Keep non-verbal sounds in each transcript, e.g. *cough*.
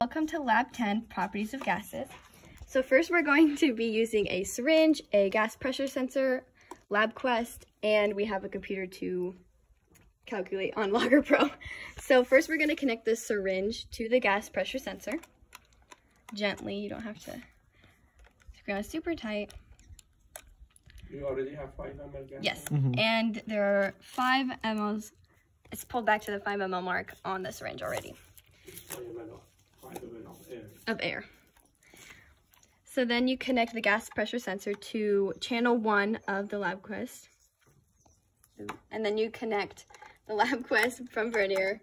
Welcome to Lab 10, Properties of Gases. So first we're going to be using a syringe, a gas pressure sensor, LabQuest, and we have a computer to calculate on *laughs* Logger Pro. So first we're going to connect the syringe to the gas pressure sensor. Gently, you don't have to screw on super tight. You already have 5 ml gas? Yes, mm-hmm. and there are 5 mLs, it's pulled back to the 5 ml mark on the syringe already. 5 ml of, 5 ml of air. of air. So then you connect the gas pressure sensor to channel one of the LabQuest. And then you connect the LabQuest *laughs* from Vernier,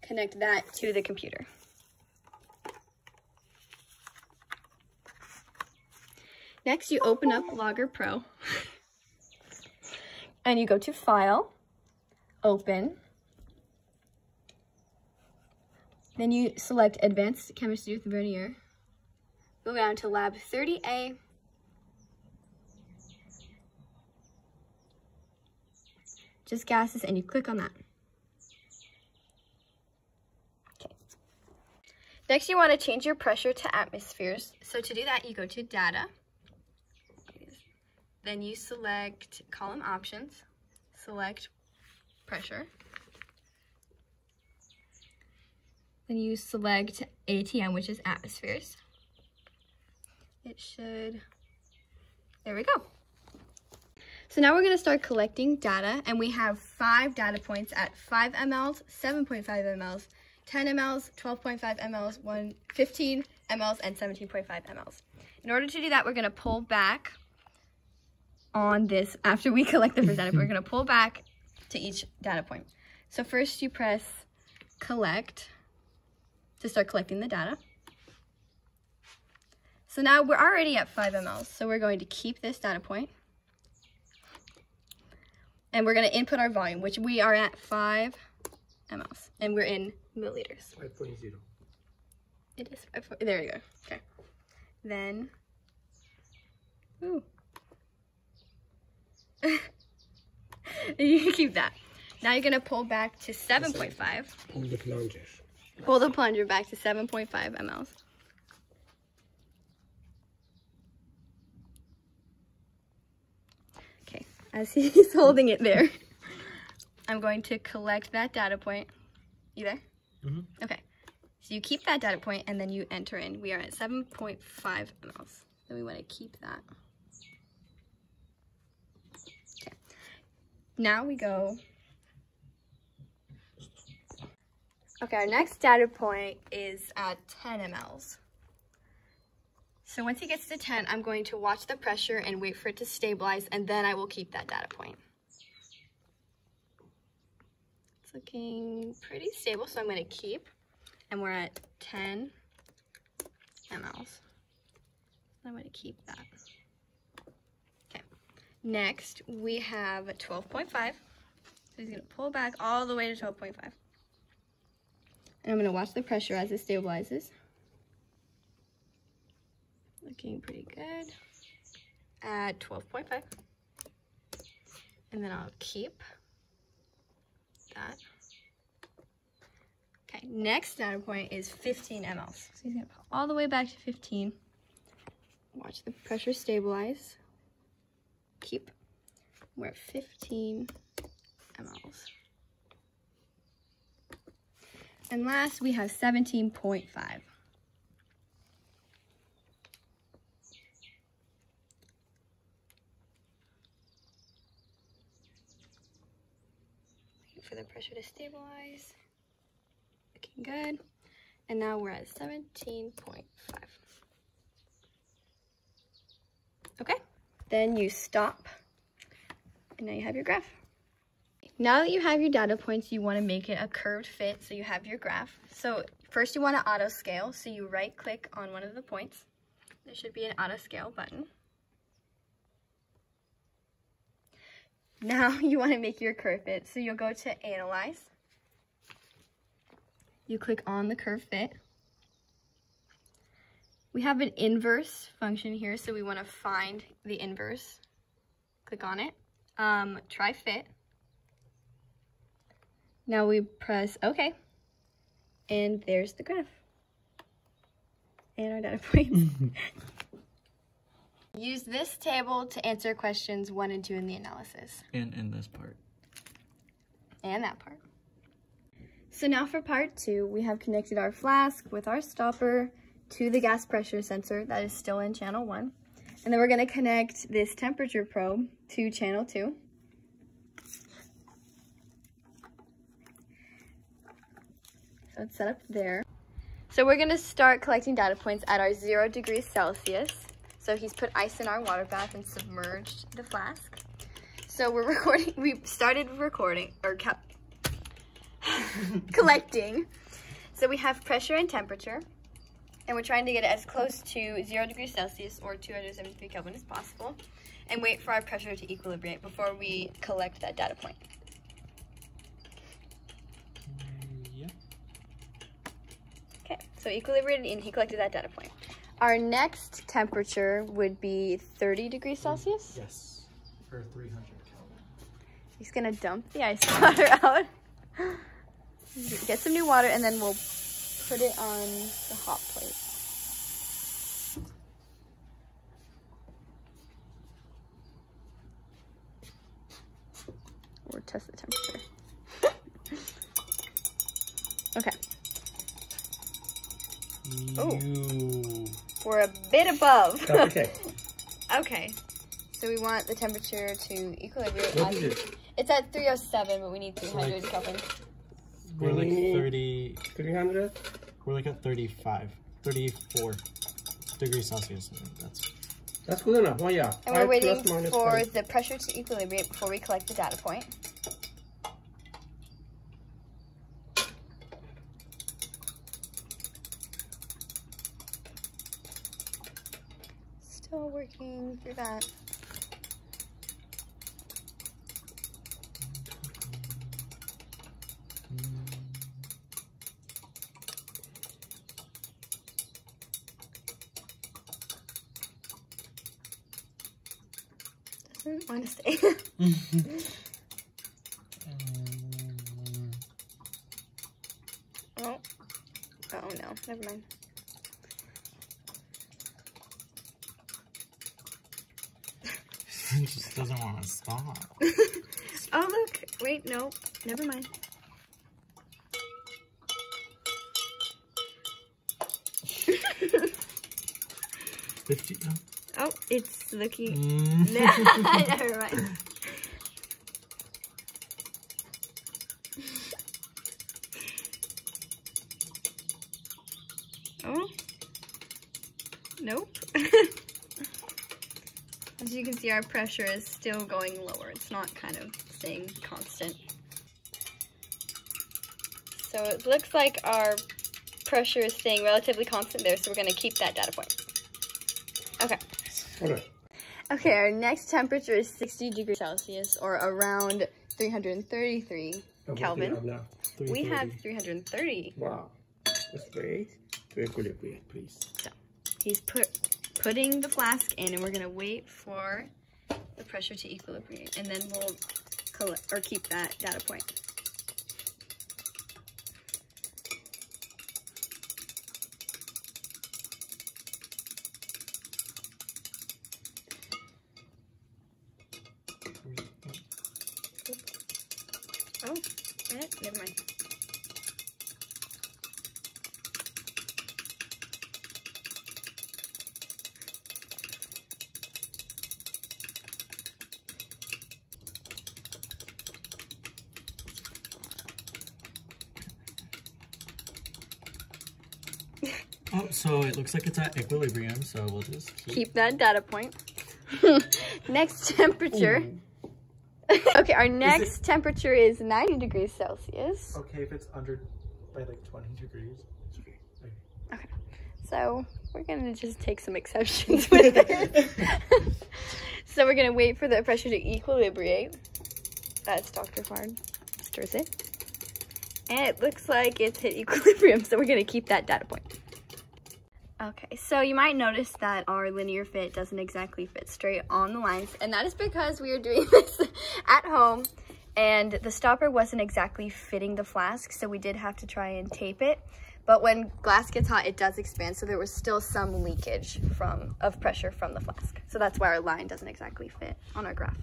connect that to the computer. Next, you open up Logger Pro *laughs* and you go to File, Open, then you select Advanced Chemistry with Vernier. Go down to Lab 30A. Just gases, and you click on that. Okay. Next, you want to change your pressure to atmospheres. So to do that, you go to Data. Then you select Column Options. Select Pressure. Then you select ATM, which is atmospheres. It should, there we go. So now we're gonna start collecting data and we have five data points at five mLs, 7.5 mLs, 10 mLs, 12.5 mLs, one, 15 mLs, and 17.5 mLs. In order to do that, we're gonna pull back on this, after we *laughs* collect the first data, we're gonna pull back to each data point. So first you press collect, to start collecting the data. So now we're already at 5 mLs, so we're going to keep this data point. And we're going to input our volume, which we are at 5 mLs, and we're in milliliters. 5.0. It is 5, there we go, okay. Then, ooh. *laughs* you keep that. Now you're going to pull back to 7.5. Pull the plungers. Pull the plunger back to 7.5 mLs. Okay, as *laughs* he's holding it there, *laughs* I'm going to collect that data point. You there? Mhm. Okay, so you keep that data point and then you enter in. We are at 7.5 mLs. Then we want to keep that. Okay, now we go Okay, our next data point is at 10 mLs. So once it gets to 10, I'm going to watch the pressure and wait for it to stabilize, and then I will keep that data point. It's looking pretty stable, so I'm going to keep, and we're at 10 mLs. I'm going to keep that. Okay, next we have 12.5. So he's going to pull back all the way to 12.5. And I'm going to watch the pressure as it stabilizes. Looking pretty good. At 12.5. And then I'll keep that. Okay, next data point is 15 mLs. So he's going to pull all the way back to 15. Watch the pressure stabilize. Keep. We're at 15 mLs. And last, we have 17.5. Waiting for the pressure to stabilize. Looking good. And now we're at 17.5. Okay, then you stop. And now you have your graph. Now that you have your data points, you want to make it a curved fit so you have your graph. So first you want to auto scale. So you right click on one of the points. There should be an auto scale button. Now *laughs* you want to make your curve fit. So you'll go to analyze. You click on the curve fit. We have an inverse function here, so we want to find the inverse. Click on it. Um, try fit. Now we press OK. And there's the graph. and our data *laughs* points. *laughs* Use this table to answer questions one and two in the analysis. And in this part. And that part. So now for part two, we have connected our flask with our stopper to the gas pressure sensor that is still in channel one. And then we're gonna connect this temperature probe to channel two. So it's set up there. So we're gonna start collecting data points at our zero degrees Celsius. So he's put ice in our water bath and submerged the flask. So we're *laughs* recording, we started recording, or kept *laughs* collecting. So we have pressure and temperature, and we're trying to get it as close to zero degrees Celsius or 273 Kelvin as possible, and wait for our pressure to equilibrate before we collect that data point. Yeah. Okay, so equilibrated and he collected that data point. Our next temperature would be 30 degrees mm, Celsius. Yes. For 300 Kelvin. He's gonna dump the ice *laughs* water out. Get some new water and then we'll put it on the hot plate. Or test the temperature. okay, Oh. We're a bit above. Okay. *laughs* okay, so we want the temperature to equilibrate. What at- is it? It's at 307, but we need 300 like- Kelvin. We're like Really? 30. 300? We're like at 35. 34 degrees Celsius. That's. That's good enough. Oh, yeah. And we're Five waiting plus minus for five. the pressure to equilibrate before we collect the data point. Still working through that. Doesn't want to stay. oh. Oh no, never mind. It just doesn't want to stop. *laughs* Oh look, wait, no, never mind. Fifty. no. Oh, it's looking. Mm. *laughs* never mind. Oh. Nope. *laughs* As you can see, our pressure is still going lower. It's not kind of staying constant. So it looks like our pressure is staying relatively constant there, so we're going to keep that data point. Okay. Okay. Okay, our next temperature is 60 degrees Celsius, or around 333 And Kelvin. have? We have 330. 330. Wow. Let's wait to equilibrate, please. He's put putting the flask in, and we're gonna wait for the pressure to equilibrate, and then we'll collect or keep that data point. Oh, never mind. Oh, so it looks like it's at equilibrium, so we'll just keep. keep that data point. *laughs* next temperature. *laughs* okay, our next temperature is 90 degrees Celsius. Okay, if it's under by like 20 degrees. Okay. okay. Okay, so we're gonna just take some exceptions with *laughs* this. so we're gonna wait for the pressure to equilibrate. That's Dr. Fard Stirs it. And it looks like it's hit equilibrium, so we're gonna keep that data point. Okay, so you might notice that our linear fit doesn't exactly fit straight on the lines, and that is because we are doing *laughs* this at home, and the stopper wasn't exactly fitting the flask, so we did have to try and tape it. But when glass gets hot, it does expand. So there was still some leakage from of pressure from the flask. So that's why our line doesn't exactly fit on our graph.